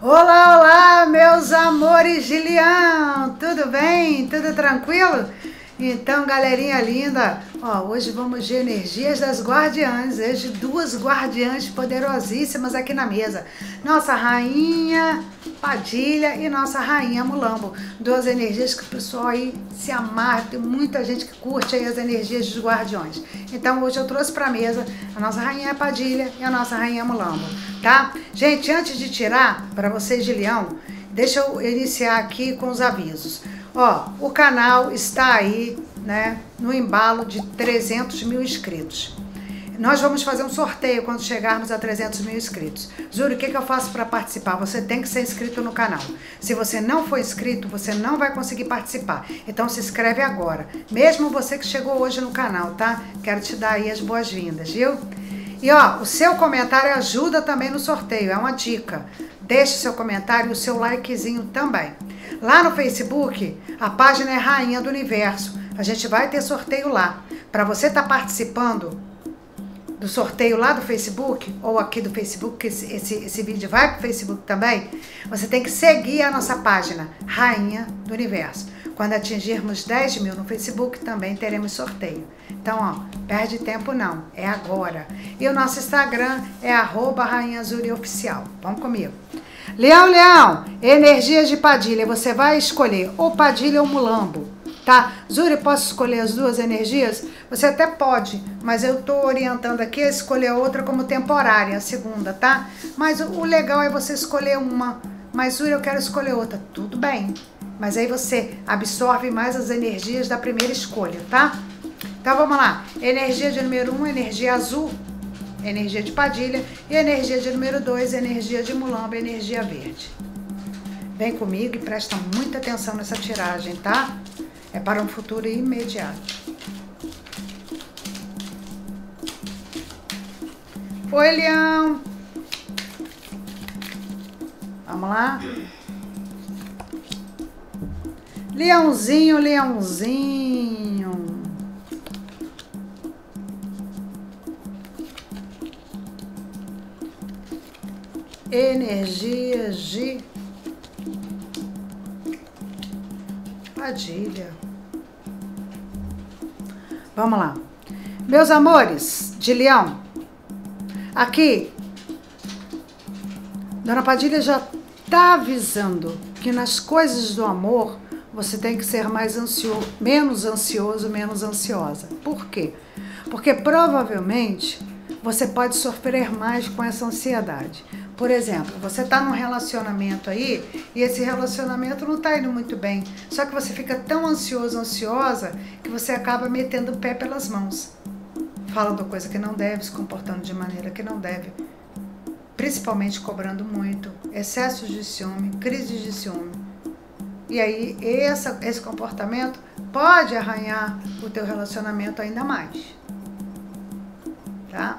Olá, olá, meus amores de leão! Tudo bem? Tudo tranquilo? Então, galerinha linda, ó, hoje vamos de energias das guardiãs, hoje duas guardiãs poderosíssimas aqui na mesa. Nossa rainha Padilha e nossa rainha Mulambo. Duas energias que o pessoal aí se amarra, tem muita gente que curte aí as energias dos guardiões. Então, hoje eu trouxe para a mesa a nossa rainha Padilha e a nossa rainha Mulambo, tá? Gente, antes de tirar para vocês de leão, deixa eu iniciar aqui com os avisos. Ó, o canal está aí, né, no embalo de 300 mil inscritos. Nós vamos fazer um sorteio quando chegarmos a 300 mil inscritos. Júlio, o que, que eu faço para participar? Você tem que ser inscrito no canal. Se você não for inscrito, você não vai conseguir participar. Então se inscreve agora. Mesmo você que chegou hoje no canal, tá? Quero te dar aí as boas-vindas, viu? E ó, o seu comentário ajuda também no sorteio, é uma dica. Deixe seu comentário e o seu likezinho também. Lá no Facebook, a página é Rainha do Universo. A gente vai ter sorteio lá. Para você estar tá participando do sorteio lá do Facebook, ou aqui do Facebook, que esse, esse, esse vídeo vai para o Facebook também, você tem que seguir a nossa página, Rainha do Universo. Quando atingirmos 10 mil no Facebook, também teremos sorteio. Então, ó, perde tempo não, é agora. E o nosso Instagram é arroba Rainha Oficial. Vamos comigo. Leão, Leão, energias de Padilha. Você vai escolher ou Padilha ou Mulambo, tá? Zuri, posso escolher as duas energias? Você até pode, mas eu tô orientando aqui a escolher outra como temporária, a segunda, tá? Mas o legal é você escolher uma. Mas Zuri, eu quero escolher outra. Tudo bem. Mas aí você absorve mais as energias da primeira escolha, tá? Então vamos lá. Energia de número 1, um, energia azul energia de Padilha, e energia de número 2, energia de Mulamba, energia verde. Vem comigo e presta muita atenção nessa tiragem, tá? É para um futuro imediato. Oi, Leão! Vamos lá? Leãozinho, leãozinho. Energias de Padilha. Vamos lá. Meus amores de leão, aqui, Dona Padilha já está avisando que nas coisas do amor você tem que ser mais ansioso, menos ansioso, menos ansiosa. Por quê? Porque provavelmente você pode sofrer mais com essa ansiedade. Por exemplo, você está num relacionamento aí e esse relacionamento não está indo muito bem. Só que você fica tão ansioso, ansiosa, que você acaba metendo o pé pelas mãos. Falando coisa que não deve, se comportando de maneira que não deve. Principalmente cobrando muito, excessos de ciúme, crises de ciúme. E aí essa, esse comportamento pode arranhar o teu relacionamento ainda mais. Tá?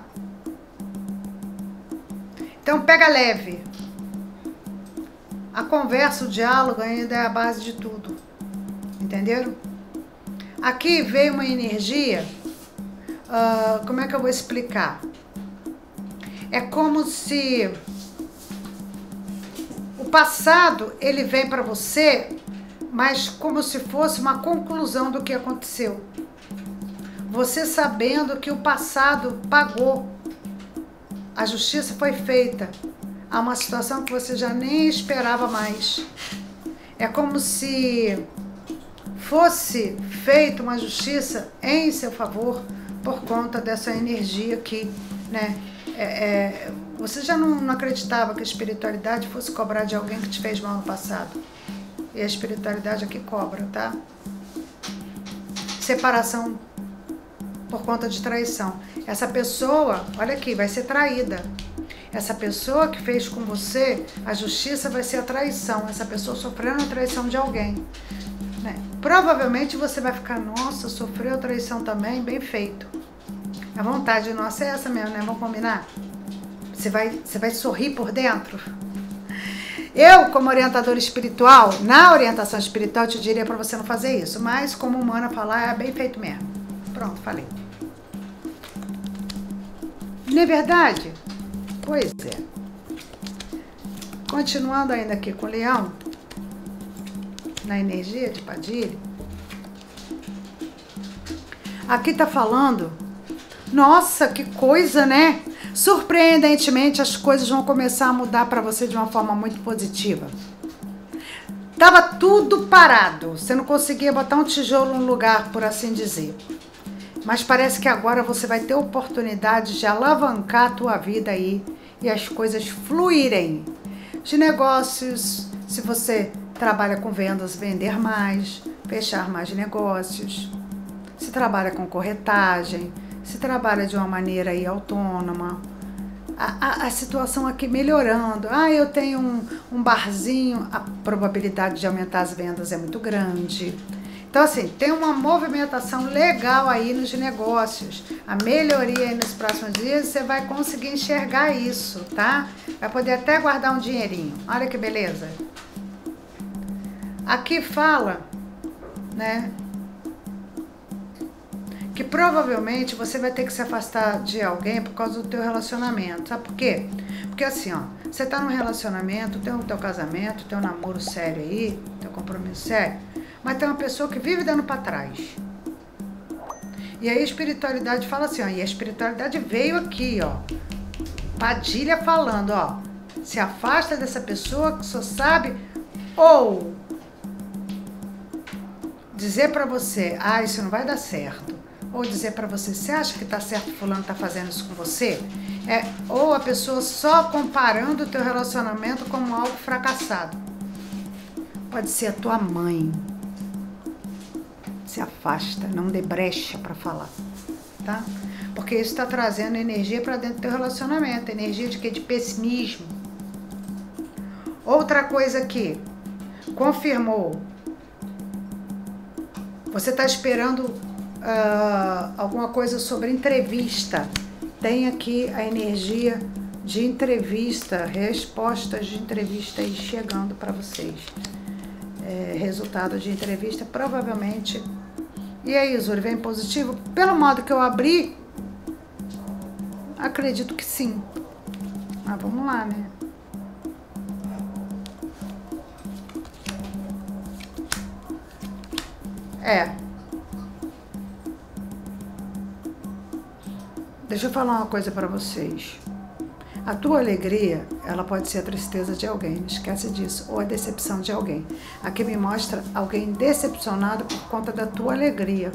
Então pega leve. A conversa, o diálogo ainda é a base de tudo. Entenderam? Aqui veio uma energia. Uh, como é que eu vou explicar? É como se o passado ele vem para você, mas como se fosse uma conclusão do que aconteceu. Você sabendo que o passado pagou a justiça foi feita a uma situação que você já nem esperava mais. É como se fosse feita uma justiça em seu favor por conta dessa energia que, né? É, é, você já não, não acreditava que a espiritualidade fosse cobrar de alguém que te fez mal no passado. E a espiritualidade aqui cobra, tá? Separação por conta de traição. Essa pessoa, olha aqui, vai ser traída. Essa pessoa que fez com você, a justiça vai ser a traição. Essa pessoa sofrendo a traição de alguém. Né? Provavelmente você vai ficar, nossa, sofreu traição também, bem feito. A vontade nossa é essa mesmo, né? Vamos combinar? Você vai, você vai sorrir por dentro? Eu, como orientadora espiritual, na orientação espiritual, eu te diria para você não fazer isso. Mas, como humana, falar é bem feito mesmo. Pronto, falei. Não é verdade? Pois é. Continuando ainda aqui com o leão, na energia de Padilha. Aqui tá falando, nossa, que coisa, né? Surpreendentemente, as coisas vão começar a mudar para você de uma forma muito positiva. Tava tudo parado, você não conseguia botar um tijolo no lugar, por assim dizer. Mas parece que agora você vai ter oportunidade de alavancar a tua vida aí e as coisas fluírem. De negócios, se você trabalha com vendas, vender mais, fechar mais negócios. Se trabalha com corretagem, se trabalha de uma maneira aí autônoma. A, a, a situação aqui melhorando. Ah, eu tenho um, um barzinho, a probabilidade de aumentar as vendas é muito grande. Então, assim, tem uma movimentação legal aí nos negócios. A melhoria aí nos próximos dias, você vai conseguir enxergar isso, tá? Vai poder até guardar um dinheirinho. Olha que beleza. Aqui fala, né? Que provavelmente você vai ter que se afastar de alguém por causa do teu relacionamento. Sabe por quê? Porque assim, ó, você tá num relacionamento, tem o teu casamento, teu namoro sério aí, teu compromisso sério mas tem uma pessoa que vive dando para trás. E aí a espiritualidade fala assim, ó, e a espiritualidade veio aqui, ó. Padilha falando, ó, se afasta dessa pessoa que só sabe ou dizer para você, ah, isso não vai dar certo. Ou dizer para você, você acha que tá certo fulano tá fazendo isso com você? É, ou a pessoa só comparando o teu relacionamento como algo fracassado. Pode ser a tua mãe, se afasta, não dê brecha para falar, tá? Porque isso está trazendo energia para dentro do teu relacionamento, energia de quê? De pessimismo. Outra coisa que confirmou, você está esperando uh, alguma coisa sobre entrevista. Tem aqui a energia de entrevista, respostas de entrevista aí chegando para vocês. É, resultado de entrevista, provavelmente e aí, Zuri, vem positivo? Pelo modo que eu abri, acredito que sim. Mas vamos lá, né? É. Deixa eu falar uma coisa para vocês. A tua alegria, ela pode ser a tristeza de alguém, não esquece disso, ou a decepção de alguém. Aqui me mostra alguém decepcionado por conta da tua alegria.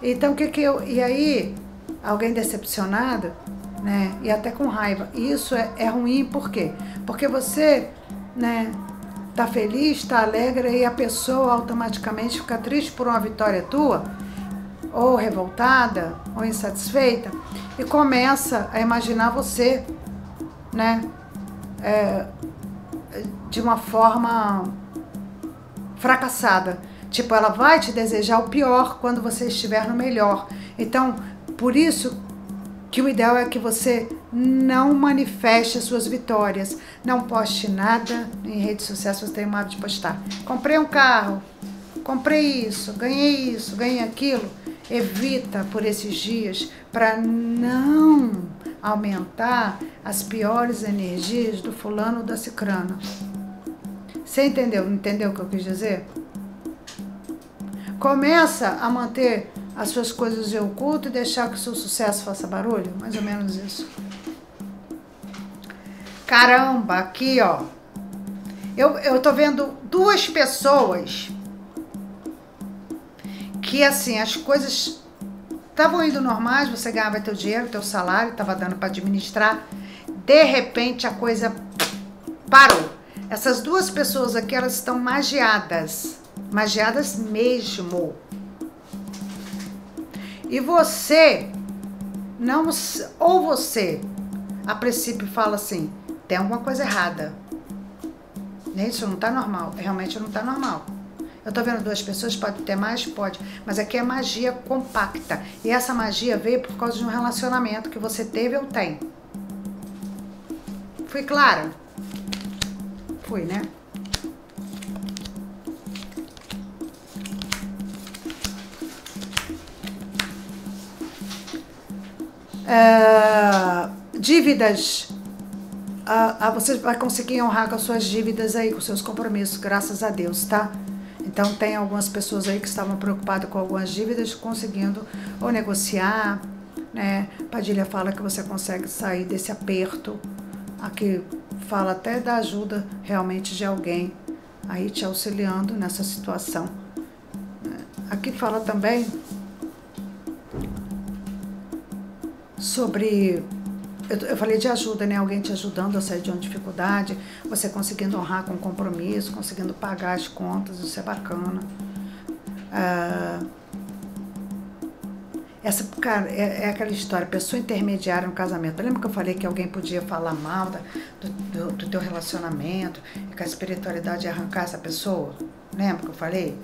Então, o que que eu. E aí, alguém decepcionado, né? E até com raiva. Isso é, é ruim, por quê? Porque você, né? Tá feliz, tá alegre e a pessoa automaticamente fica triste por uma vitória tua, ou revoltada, ou insatisfeita, e começa a imaginar você né? É, de uma forma fracassada. Tipo, ela vai te desejar o pior quando você estiver no melhor. Então, por isso que o ideal é que você não manifeste as suas vitórias. Não poste nada em redes sociais você tem o hábito de postar. Comprei um carro, comprei isso, ganhei isso, ganhei aquilo. Evita por esses dias para não aumentar as piores energias do fulano da cicrana. Você entendeu? Entendeu o que eu quis dizer? Começa a manter as suas coisas em oculto e deixar que o seu sucesso faça barulho? Mais ou menos isso. Caramba, aqui ó. Eu, eu tô vendo duas pessoas que assim, as coisas estavam indo normais, você ganhava teu dinheiro, teu salário, estava dando para administrar. De repente a coisa parou. Essas duas pessoas aqui, elas estão magiadas. Magiadas mesmo. E você não ou você a princípio fala assim, tem alguma coisa errada. Isso não tá normal, realmente não tá normal. Eu tô vendo duas pessoas, pode ter mais? Pode. Mas aqui é magia compacta. E essa magia veio por causa de um relacionamento que você teve ou tem. Fui clara? Fui, né? Uh, dívidas ah, você vai conseguir honrar com as suas dívidas aí, com seus compromissos, graças a Deus, tá? Então tem algumas pessoas aí que estavam preocupadas com algumas dívidas, conseguindo ou negociar, né? Padilha fala que você consegue sair desse aperto. Aqui fala até da ajuda realmente de alguém aí te auxiliando nessa situação. Aqui fala também sobre eu, eu, falei de ajuda, né? Alguém te ajudando a sair de uma dificuldade, você conseguindo honrar com compromisso, conseguindo pagar as contas, isso é bacana. Ah, essa, cara, é, é, aquela história, pessoa intermediária no casamento. Lembra que eu falei que alguém podia falar mal da, do, do, do teu relacionamento e que a espiritualidade ia arrancar essa pessoa? Lembra que eu falei?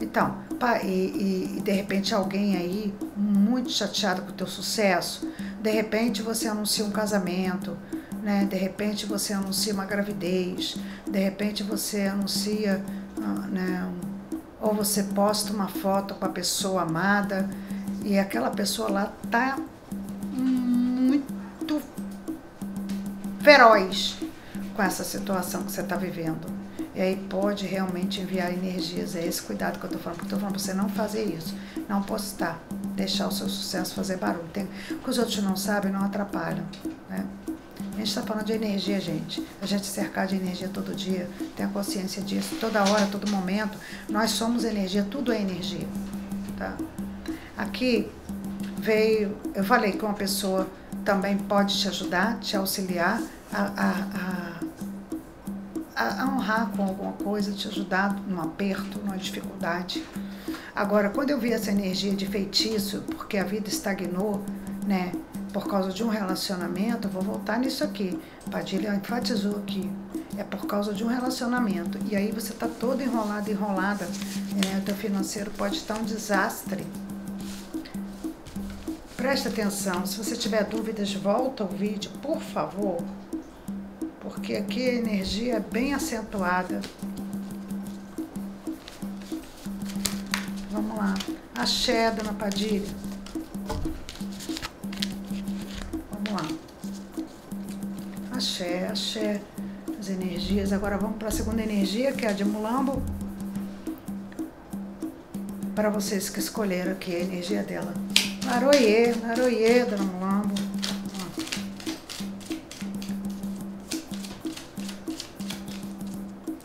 Então, pá, e, e, e de repente alguém aí muito chateado com o teu sucesso, de repente você anuncia um casamento, né? De repente você anuncia uma gravidez, de repente você anuncia, ah, né? Ou você posta uma foto com a pessoa amada e aquela pessoa lá tá muito feroz com essa situação que você está vivendo. E aí pode realmente enviar energias. É esse cuidado que eu estou falando. Porque eu estou falando para você não fazer isso. Não postar. Deixar o seu sucesso fazer barulho. Tem, o que os outros não sabem não atrapalham. Né? A gente está falando de energia, gente. A gente cercar de energia todo dia. Tem a consciência disso. Toda hora, todo momento. Nós somos energia. Tudo é energia. Tá? Aqui veio... Eu falei que uma pessoa também pode te ajudar, te auxiliar a, a a, a honrar com alguma coisa, te ajudar num aperto, numa dificuldade. Agora, quando eu vi essa energia de feitiço, porque a vida estagnou, né, por causa de um relacionamento, vou voltar nisso aqui. Padilha enfatizou aqui. É por causa de um relacionamento. E aí você está todo enrolado, enrolada. Né? O teu financeiro pode estar um desastre. Presta atenção. Se você tiver dúvidas, volta ao vídeo, por favor porque aqui a energia é bem acentuada. Lá. Axé, dona Padilha. Vamos lá. Axé, axé. As energias. Agora vamos para a segunda energia, que é a de Mulambo. Para vocês que escolheram aqui a energia dela. Laroie, Laroie, dona Mulambo.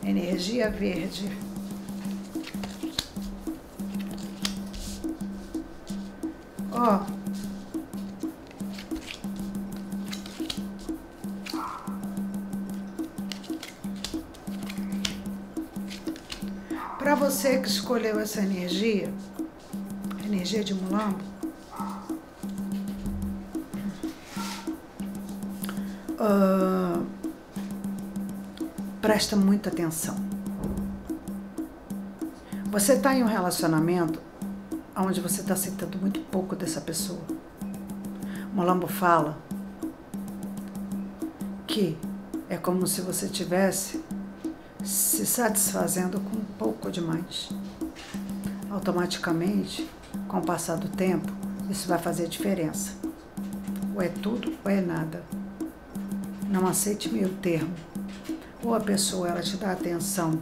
energia verde. Ó. Para você que escolheu essa energia, energia de mulambo, uh, presta muita atenção. Você está em um relacionamento onde você está aceitando muito pouco dessa pessoa. Molambo fala que é como se você tivesse se satisfazendo com pouco demais. Automaticamente, com o passar do tempo, isso vai fazer diferença. Ou é tudo ou é nada. Não aceite meio termo ou a pessoa ela te dá atenção?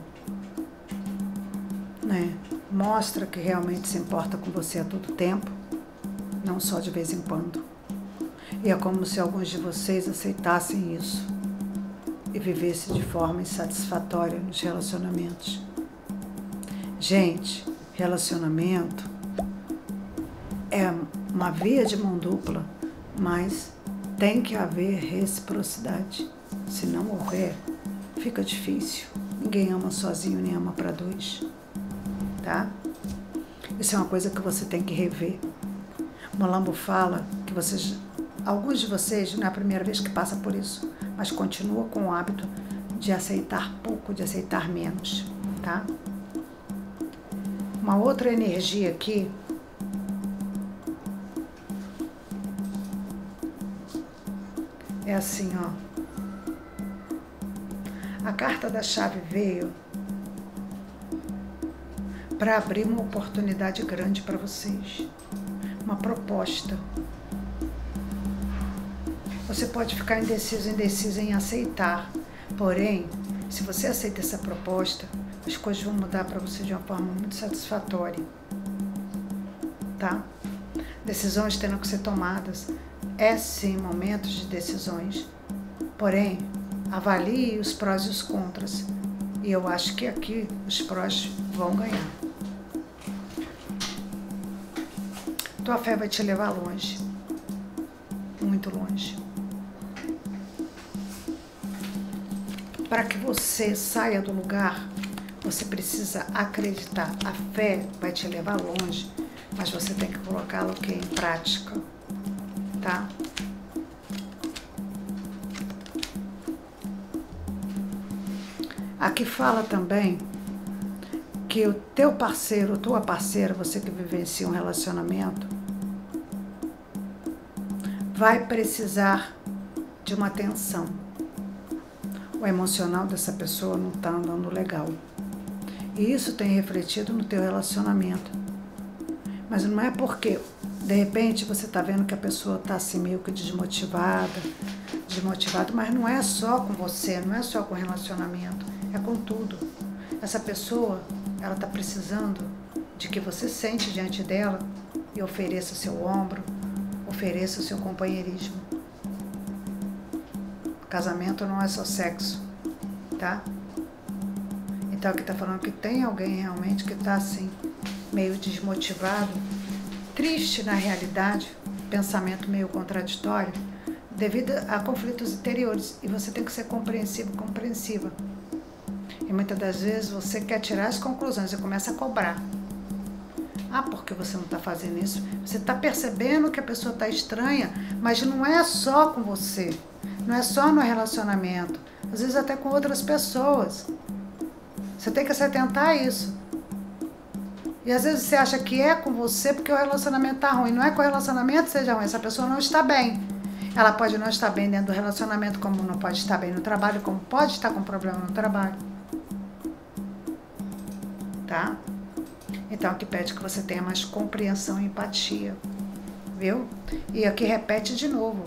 Mostra que realmente se importa com você a todo tempo, não só de vez em quando. E é como se alguns de vocês aceitassem isso e vivessem de forma insatisfatória nos relacionamentos. Gente, relacionamento é uma via de mão dupla, mas tem que haver reciprocidade. Se não houver, fica difícil. Ninguém ama sozinho nem ama para dois, tá? Isso é uma coisa que você tem que rever. Molambo fala que vocês, alguns de vocês, não é a primeira vez que passa por isso, mas continua com o hábito de aceitar pouco, de aceitar menos, tá? Uma outra energia aqui é assim, ó. A carta da chave veio para abrir uma oportunidade grande para vocês, uma proposta. Você pode ficar indeciso, indeciso em aceitar. Porém, se você aceita essa proposta, as coisas vão mudar para você de uma forma muito satisfatória. Tá? Decisões terão que ser tomadas. É sim momentos de decisões. Porém, avalie os prós e os contras. E eu acho que aqui os prós vão ganhar. Tua fé vai te levar longe. Muito longe. Para que você saia do lugar, você precisa acreditar. A fé vai te levar longe, mas você tem que colocá-la em prática, tá? Aqui fala também que o teu parceiro, tua parceira, você que vivencia um relacionamento, vai precisar de uma atenção o emocional dessa pessoa não está andando legal. E isso tem refletido no teu relacionamento. Mas não é porque, de repente, você está vendo que a pessoa está assim meio que desmotivada, desmotivada, mas não é só com você, não é só com o relacionamento, é com tudo. Essa pessoa, ela está precisando de que você sente diante dela e ofereça seu ombro, ofereça o seu companheirismo. Casamento não é só sexo, tá? Então aqui tá falando que tem alguém realmente que tá assim, meio desmotivado, triste na realidade, pensamento meio contraditório, devido a conflitos interiores. E você tem que ser compreensivo, compreensiva. E muitas das vezes você quer tirar as conclusões e começa a cobrar. Ah, porque você não está fazendo isso? Você está percebendo que a pessoa está estranha, mas não é só com você. Não é só no relacionamento, às vezes até com outras pessoas. Você tem que se atentar a isso. E às vezes você acha que é com você porque o relacionamento está ruim. Não é que o relacionamento seja ruim, essa pessoa não está bem. Ela pode não estar bem dentro do relacionamento, como não pode estar bem no trabalho, como pode estar com problema no trabalho. Tá? Então aqui pede que você tenha mais compreensão e empatia. Viu? E aqui repete de novo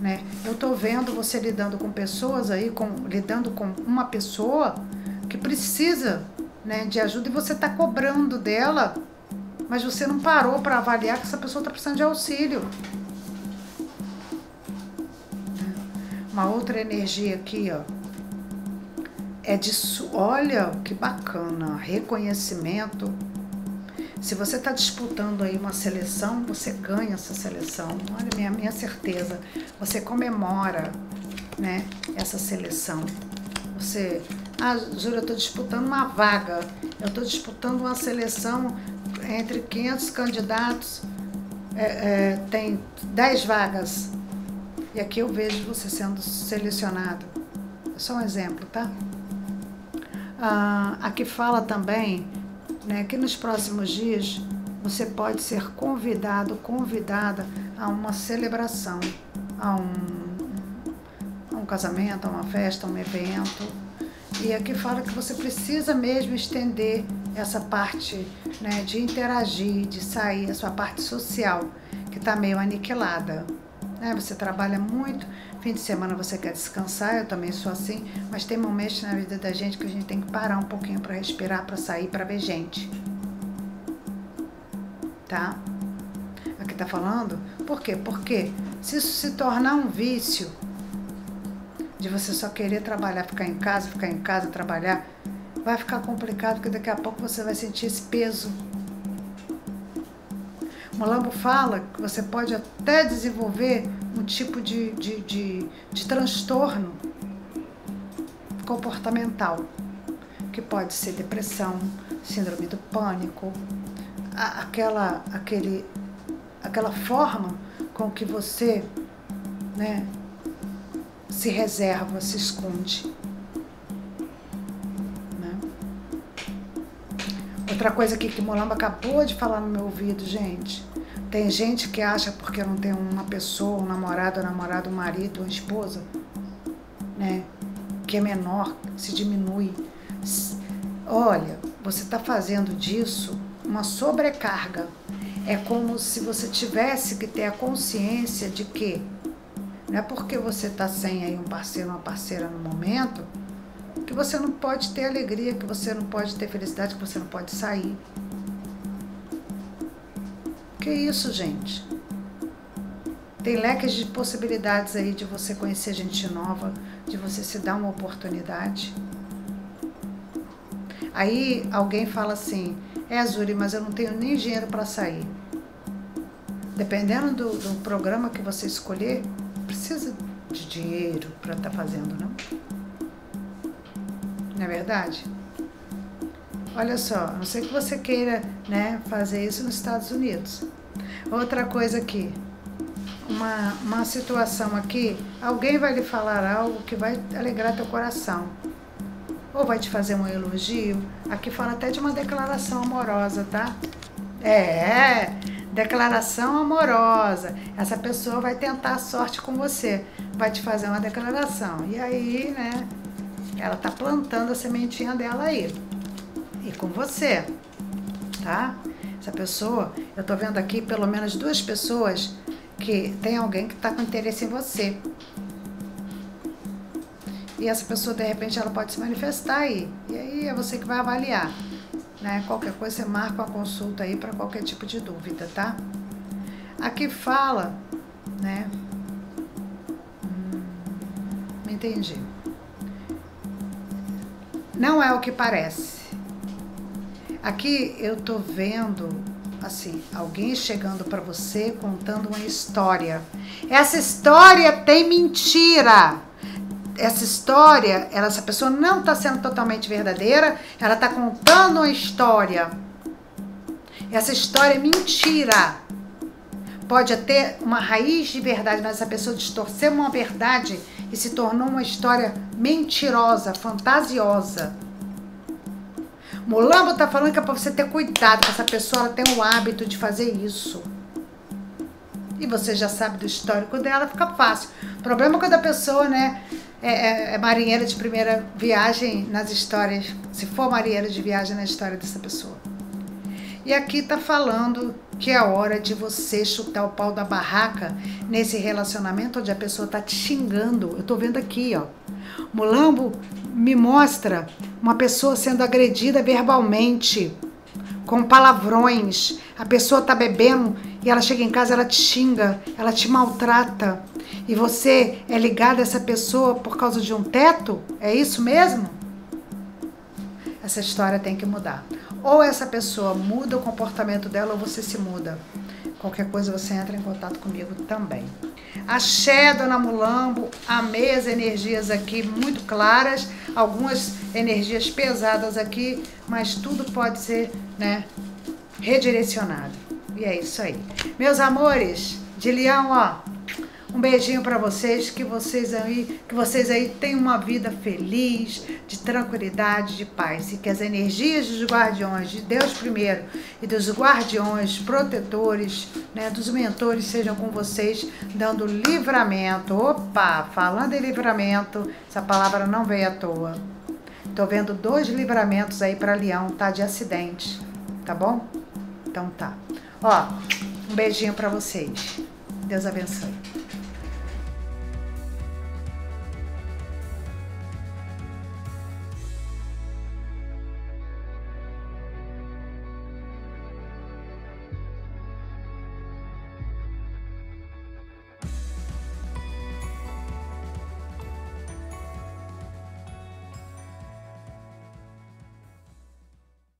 né? Eu tô vendo você lidando com pessoas aí, com, lidando com uma pessoa que precisa né, de ajuda e você está cobrando dela, mas você não parou para avaliar que essa pessoa está precisando de auxílio. Uma outra energia aqui, ó, é de, olha que bacana, reconhecimento se você está disputando aí uma seleção, você ganha essa seleção. Olha, minha, minha certeza. Você comemora né, essa seleção. Você, ah, Júlia, eu estou disputando uma vaga. Eu estou disputando uma seleção entre 500 candidatos. É, é, tem 10 vagas. E aqui eu vejo você sendo selecionado. É só um exemplo, tá? Ah, aqui fala também né, que nos próximos dias você pode ser convidado, convidada a uma celebração, a um, a um casamento, a uma festa, a um evento. E aqui fala que você precisa mesmo estender essa parte né, de interagir, de sair, a sua parte social, que está meio aniquilada. Né? Você trabalha muito, fim de semana você quer descansar, eu também sou assim, mas tem momentos na vida da gente que a gente tem que parar um pouquinho para respirar, para sair, para ver gente. Tá? Aqui tá falando? Por quê? Porque se isso se tornar um vício, de você só querer trabalhar, ficar em casa, ficar em casa, trabalhar, vai ficar complicado, porque daqui a pouco você vai sentir esse peso Molambo fala que você pode até desenvolver um tipo de, de, de, de transtorno comportamental, que pode ser depressão, síndrome do pânico, aquela, aquele, aquela forma com que você né, se reserva, se esconde. Né? Outra coisa aqui que Molamba acabou de falar no meu ouvido, gente, tem gente que acha porque não tem uma pessoa, um namorado, um namorado, um marido, uma esposa, né? Que é menor, se diminui. Olha, você está fazendo disso uma sobrecarga. É como se você tivesse que ter a consciência de que Não é porque você tá sem aí um parceiro, uma parceira no momento, que você não pode ter alegria, que você não pode ter felicidade, que você não pode sair. Que isso, gente? Tem leques de possibilidades aí de você conhecer gente nova, de você se dar uma oportunidade. Aí alguém fala assim: é, Zuri, mas eu não tenho nem dinheiro para sair. Dependendo do, do, programa que você escolher, precisa de dinheiro para estar tá fazendo, não? Não é verdade? Olha só, não sei que você queira né, fazer isso nos Estados Unidos. Outra coisa aqui, uma, uma situação aqui, alguém vai lhe falar algo que vai alegrar teu coração. Ou vai te fazer um elogio. Aqui fala até de uma declaração amorosa, tá? É, declaração amorosa. Essa pessoa vai tentar a sorte com você, vai te fazer uma declaração. E aí, né, ela tá plantando a sementinha dela aí. E com você, tá? Essa pessoa, eu tô vendo aqui pelo menos duas pessoas que tem alguém que está com interesse em você. E essa pessoa, de repente, ela pode se manifestar aí. E aí é você que vai avaliar. Né? Qualquer coisa, você marca uma consulta aí para qualquer tipo de dúvida, tá? Aqui fala, né? Hum, entendi. Não é o que parece. Aqui eu tô vendo assim, alguém chegando para você contando uma história. Essa história tem mentira. Essa história, ela, essa pessoa não está sendo totalmente verdadeira, ela está contando uma história. Essa história é mentira. Pode ter uma raiz de verdade, mas essa pessoa distorceu uma verdade e se tornou uma história mentirosa, fantasiosa. Molambo tá falando que é pra você ter cuidado, que essa pessoa ela tem o hábito de fazer isso. E você já sabe do histórico dela, fica fácil. Problema é quando a pessoa, né, é, é, é marinheira de primeira viagem nas histórias, se for marinheira de viagem na história dessa pessoa. E aqui tá falando que é hora de você chutar o pau da barraca nesse relacionamento onde a pessoa tá te xingando. Eu tô vendo aqui, ó. Mulambo me mostra uma pessoa sendo agredida verbalmente, com palavrões. A pessoa tá bebendo e ela chega em casa, ela te xinga, ela te maltrata. E você é ligado a essa pessoa por causa de um teto? É isso mesmo? Essa história tem que mudar. Ou essa pessoa muda o comportamento dela ou você se muda. Qualquer coisa você entra em contato comigo também. Axé, Dona Mulambo, amei as energias aqui muito claras, algumas energias pesadas aqui, mas tudo pode ser, né, redirecionado. E é isso aí. Meus amores, de leão, ó, um beijinho para vocês, que vocês aí, que vocês aí tenham uma vida feliz, de tranquilidade, de paz, e que as energias dos guardiões, de Deus primeiro, e dos guardiões, protetores, né, dos mentores sejam com vocês, dando livramento. Opa, falando em livramento, essa palavra não veio à toa. Tô vendo dois livramentos aí para Leão, tá de acidente, tá bom? Então tá. Ó, um beijinho para vocês. Deus abençoe.